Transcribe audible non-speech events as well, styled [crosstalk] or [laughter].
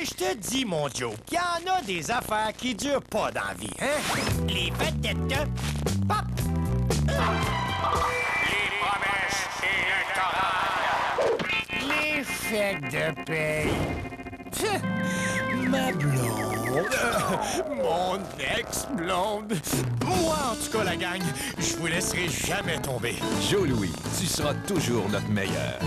Je te dis, mon Joe, qu'il y en a des affaires qui durent pas dans la vie, hein? Les vedettes. Pop! Les promesses électorales. Les fêtes de paye. Hum! Ma blonde. [laughs] Mon ex-blonde. Moi, en tout cas, la gang, je vous laisserai jamais tomber. Joe Louis, tu seras toujours notre meilleur.